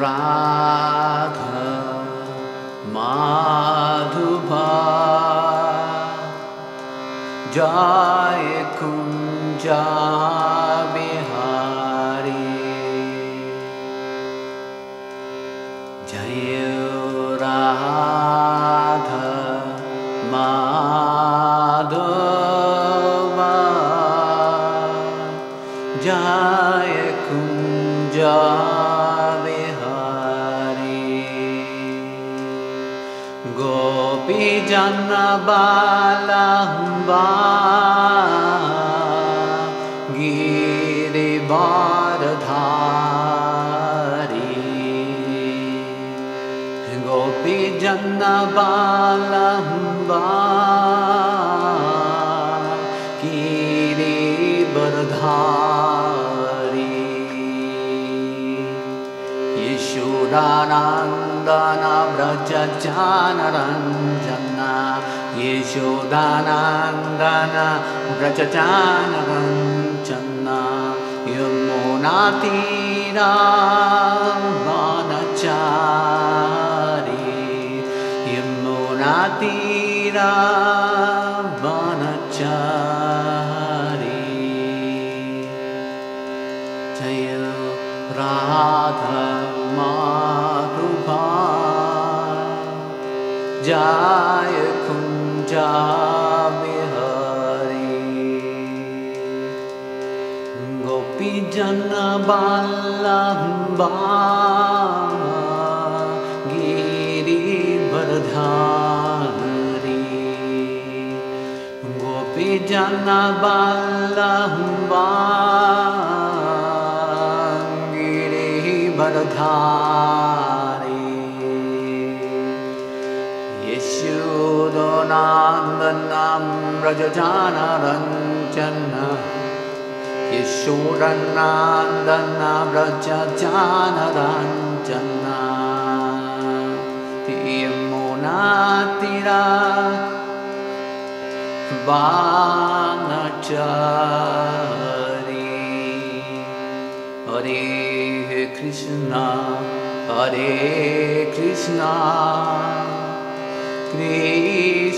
Radha माधुभा Jai कुञ्जा गोपीजनबालम्बा गिरिवारधारी गोपीजनबालम्बा Girivardhari Yashodanandan व्रजचानरञ्जना Yashodanandan यमुनातीरा वनचारी यमुनातीरा वनचारी Jai Radha कुञ्जा Bihari गोपीजन बालम्बा Girivardhari गोपीजन बालम्बा Girivardhari व्रजजानरञ्जन यशोरनान्दन व्रजजानरञ्जन यमुनातिरा बाणचारी Hare Krishna, Hare Krishna,